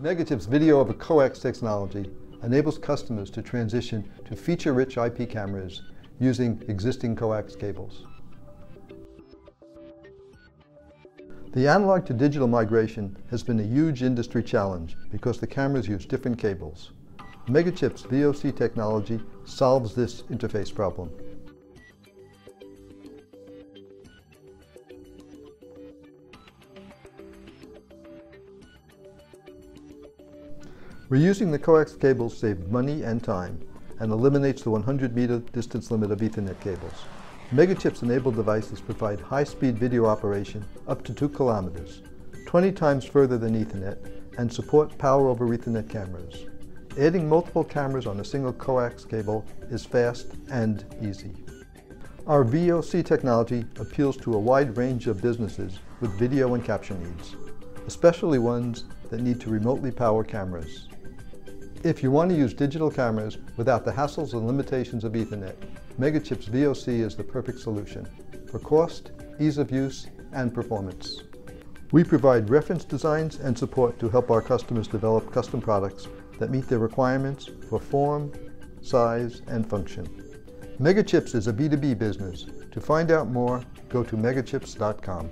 Megachips' video over coax technology enables customers to transition to feature-rich IP cameras using existing coax cables. The analog to digital migration has been a huge industry challenge because the cameras use different cables. Megachips' VOC technology solves this interface problem. Reusing the coax cables saves money and time and eliminates the 100 meter distance limit of Ethernet cables. Megachips enabled devices provide high-speed video operation up to 2 kilometers, 20 times further than Ethernet, and support power over Ethernet cameras. Adding multiple cameras on a single coax cable is fast and easy. Our VOC technology appeals to a wide range of businesses with video and capture needs, especially ones that need to remotely power cameras. If you want to use digital cameras without the hassles and limitations of Ethernet, Megachips' VOC is the perfect solution for cost, ease of use, and performance. We provide reference designs and support to help our customers develop custom products that meet their requirements for form, size, and function. Megachips is a B2B business. To find out more, go to megachips.com.